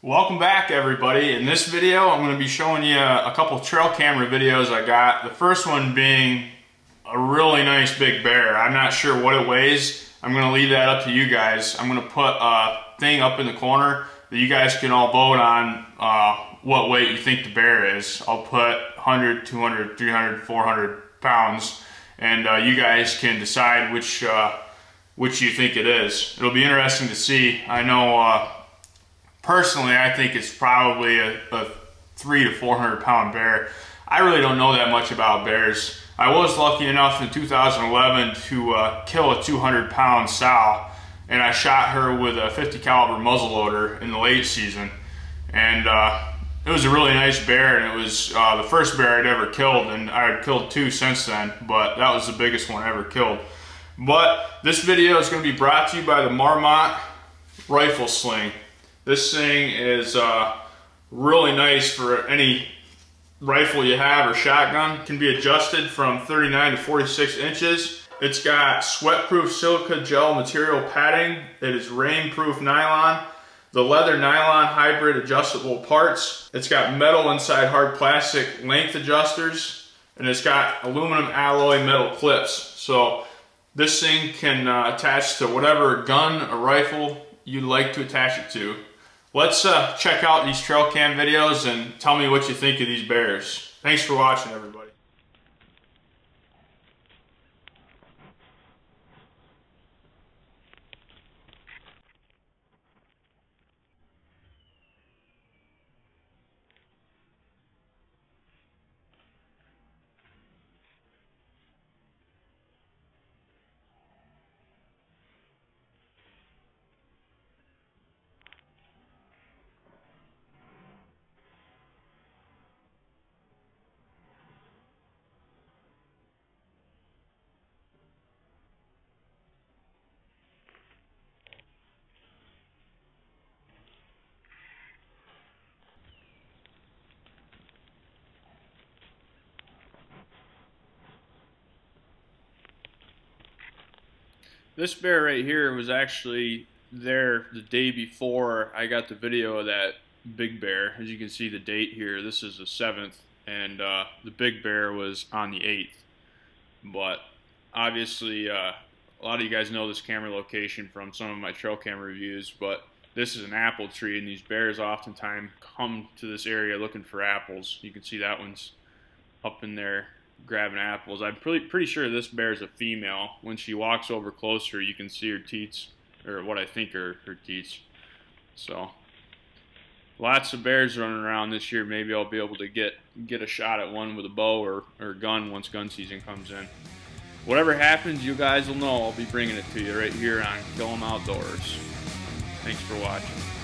Welcome back everybody. In this video I'm going to be showing you a couple trail camera videos I got. The first one being a really nice big bear. I'm not sure what it weighs. I'm going to leave that up to you guys. I'm going to put a thing up in the corner that you guys can all vote on uh, what weight you think the bear is. I'll put 100, 200, 300, 400 pounds and uh, you guys can decide which uh, which you think it is. It'll be interesting to see. I know uh, personally, I think it's probably a, a three to 400 pound bear. I really don't know that much about bears. I was lucky enough in 2011 to uh, kill a 200 pound sow and I shot her with a 50 caliber muzzleloader in the late season. And uh, it was a really nice bear and it was uh, the first bear I'd ever killed and I had killed two since then, but that was the biggest one I ever killed. But this video is going to be brought to you by the Marmot Rifle Sling. This thing is uh, really nice for any rifle you have or shotgun. It can be adjusted from 39 to 46 inches. It's got sweat-proof silica gel material padding. It is rain-proof nylon. The leather nylon hybrid adjustable parts. It's got metal inside hard plastic length adjusters. And it's got aluminum alloy metal clips. So this thing can uh, attach to whatever gun or rifle you'd like to attach it to. Let's uh, check out these trail cam videos and tell me what you think of these bears. Thanks for watching, everybody. This bear right here was actually there the day before I got the video of that big bear. As you can see the date here, this is the 7th, and uh, the big bear was on the 8th. But obviously, uh, a lot of you guys know this camera location from some of my trail camera reviews, but this is an apple tree, and these bears oftentimes come to this area looking for apples. You can see that one's up in there grabbing apples. I'm pretty pretty sure this bear is a female. When she walks over closer, you can see her teats, or what I think are her teats. So, lots of bears running around this year. Maybe I'll be able to get get a shot at one with a bow or, or gun once gun season comes in. Whatever happens, you guys will know I'll be bringing it to you right here on Kill 'em Outdoors. Thanks for watching.